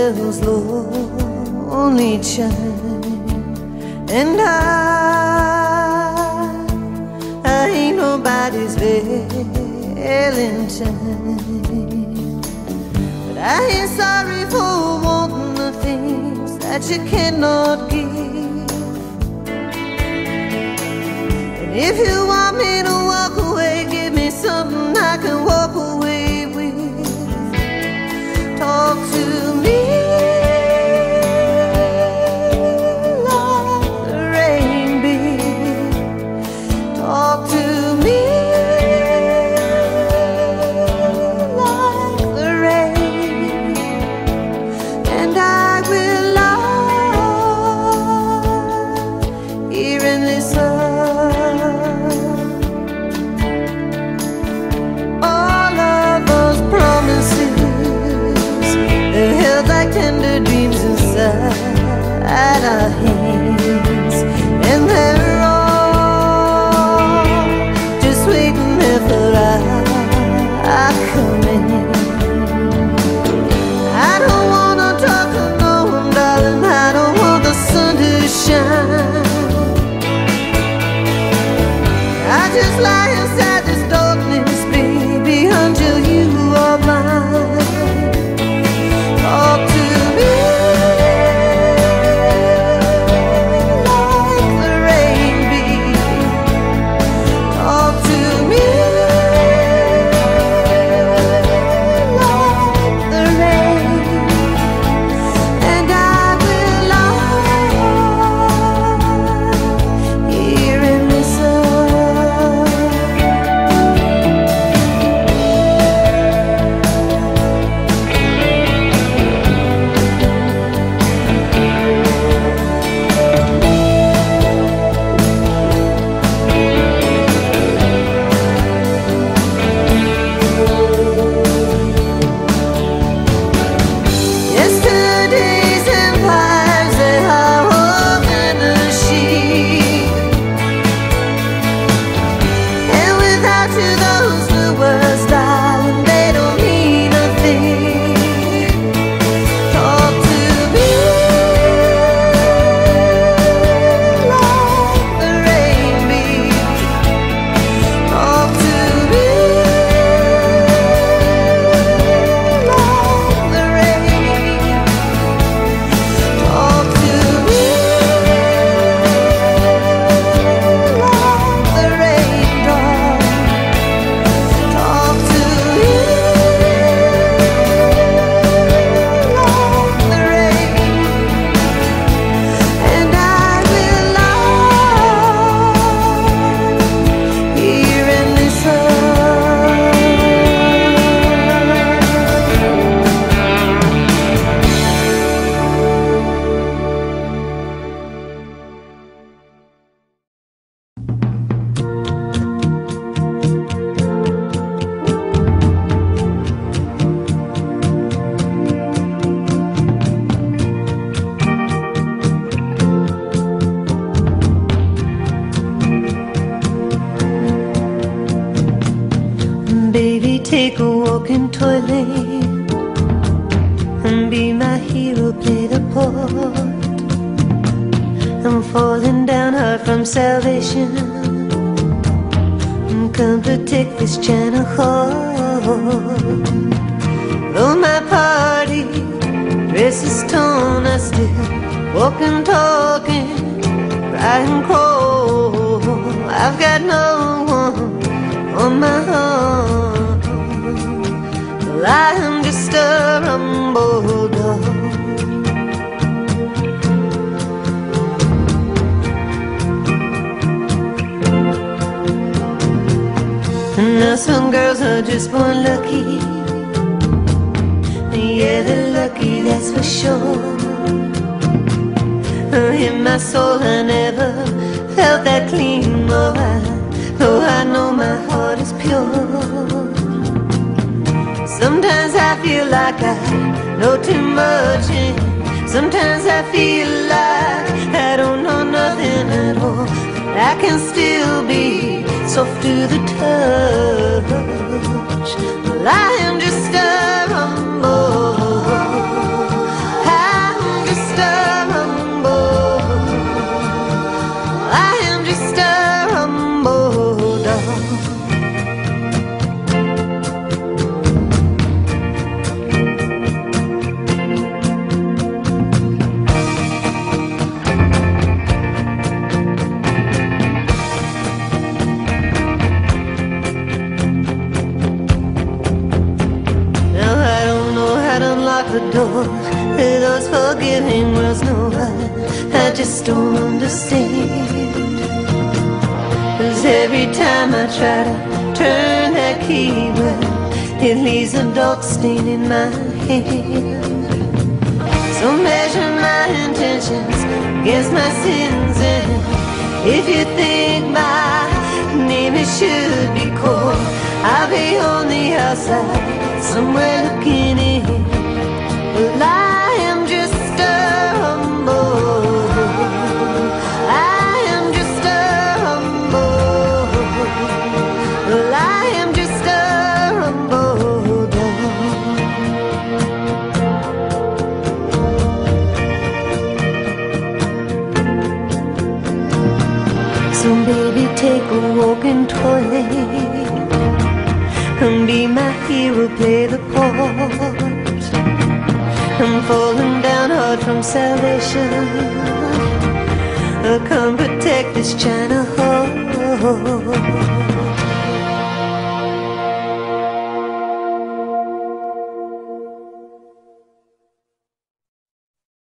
the lonely chime, and I, I ain't nobody's Valentine, but I ain't sorry for wanting the things that you cannot give. And if you want me to walk away, give me something I can walk away inside our hands, toilet and be my hero, play the part. I'm falling down hard from salvation. Come protect this channel heart. Though my party dress is torn, I still walk and talking, cry and. I've got no one on my heart. Well, I am just a rumble doll. Now some girls are just born lucky. Yeah, they're lucky, that's for sure. In my soul, I never felt that clean. Oh, I, though I know my heart is pure. Sometimes I feel like I know too much, and sometimes I feel like I don't know nothing at all. I can still be soft to the touch. Well, I am just a the door to those forgiving worlds. No, I, I just don't understand. Cause every time I try to turn that key, well, it leaves a dark stain in my hand. So measure my intentions against my sins, and if you think my name should be called, I'll be on the outside, somewhere looking So baby, take a walk and toy and be my hero, play the part. I'm falling down hard from salvation. Uh, Come protect this China heart.